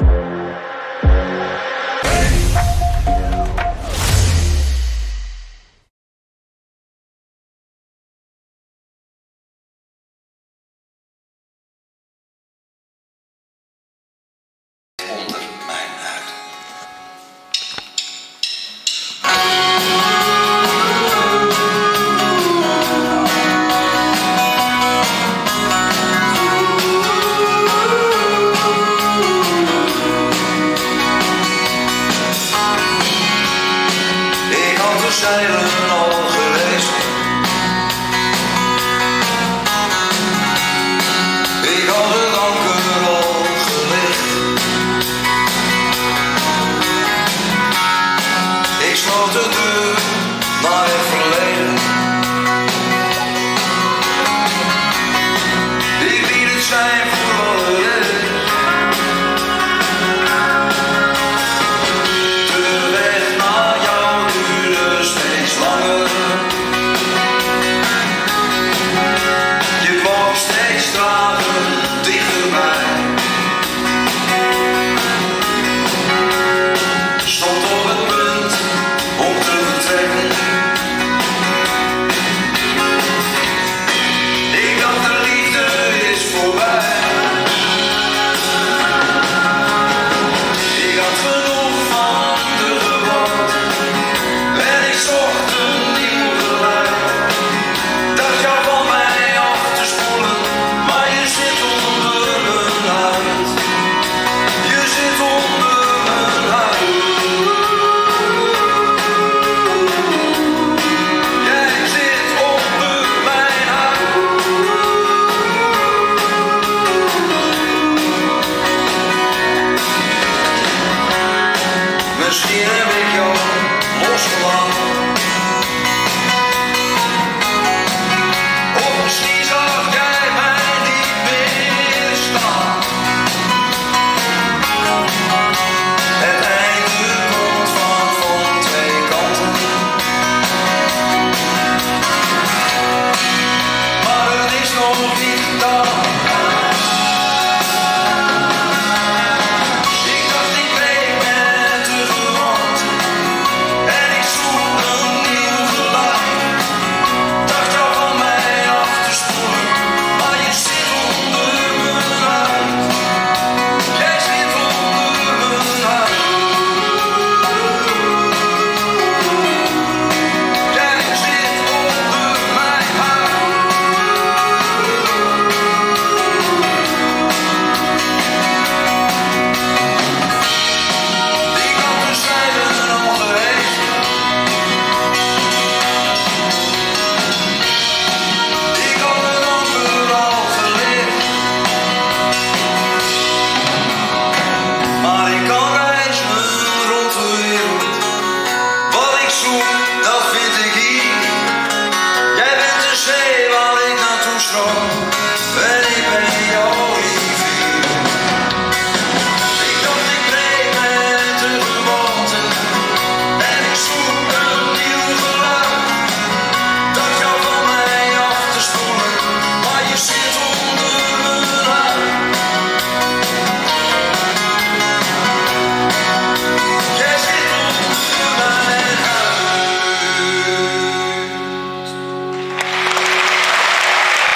onder Ik had de zeilen al